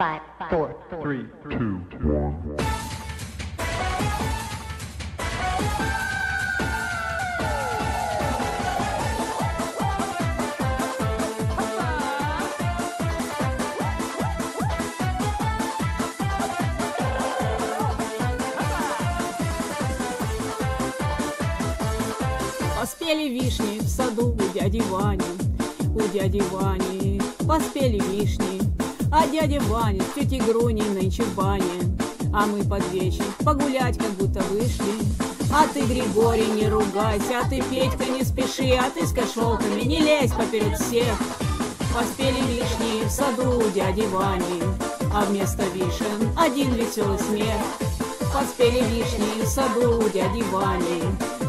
Five, four, three, two, one. Поспели вишни в саду у дяди Вани, у дяди Вани поспели вишни, а дядя Ваня с тетей Груней нынче в бане, а мы под вечер погулять как будто вышли. А ты, Григорий, не ругайся, а ты, Петька, не спеши, а ты с кошелками не лезь поперед всех. Поспели вишни в саду у дяди Вани, а вместо вишен один веселый смех. Поспели вишни в саду у дяди Вани,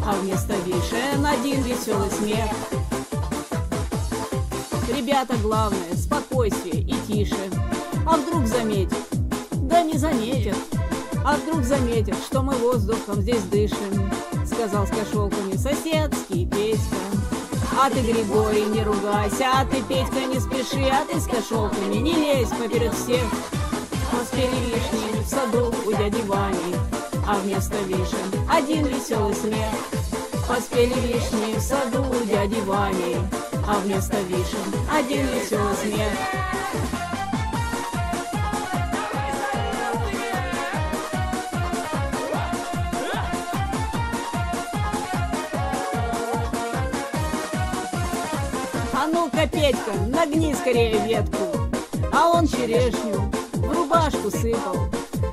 а вместо вишен один веселый смех. Ребята, главное, спокойствие и тише. А вдруг заметят? Да не заметят. А вдруг заметят, что мы воздухом здесь дышим, сказал с кошелками соседский Петька. А ты, Григорий, не ругайся, а ты, Петька, не спеши, а ты с кошелками не лезь поперед всех. Поспели вишни в саду у дяди Вани, а вместо вишен один веселый смех. Поспели вишни в саду у дяди Вани, а вместо вишен один веселый смех. А ну-ка, Петька, нагни скорее ветку, а он черешню в рубашку сыпал.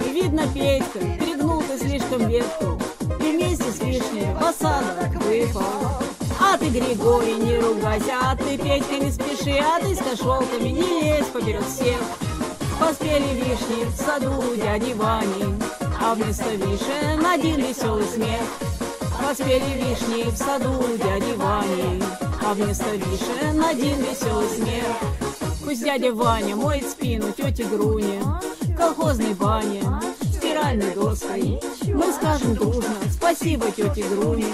И видно, Петька, перегнул ты слишком ветку, и вместе с вишней в осадок выпал. А ты, Григорий, не ругайся, а ты, Петька, не спеши, а ты с кошелками не лезь поперед всех. Поспели вишни в саду у дяди Вани, а вместо вишен один веселый смех. Поспели вишни в саду у дяди Вани, а вместо вишен один веселый смех. Пусть дядя Ваня моет спину тете Груне, колхозной бане, стиральной доской. Мы скажем дружно спасибо тете Груне,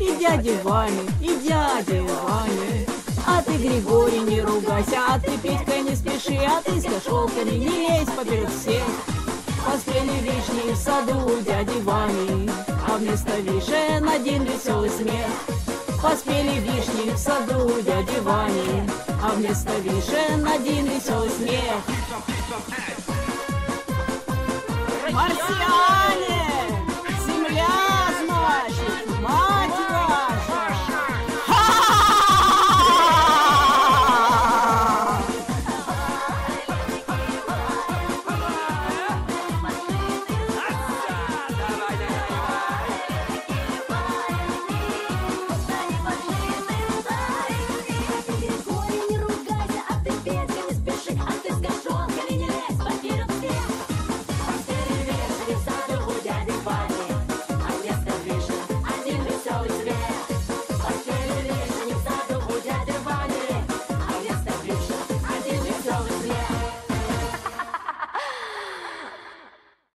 и дяде Ване, и дяде Ване. А ты, Григорий, не ругайся, а ты, Петька, не спеши, а ты с кошелками не лезь поперед всех. Поспели вишни в саду у дяди Вани, а вместо вишен один веселый смех. Поспели вишни в саду у дяди Вани, а вместо вишен один веселый смех. Марсиане!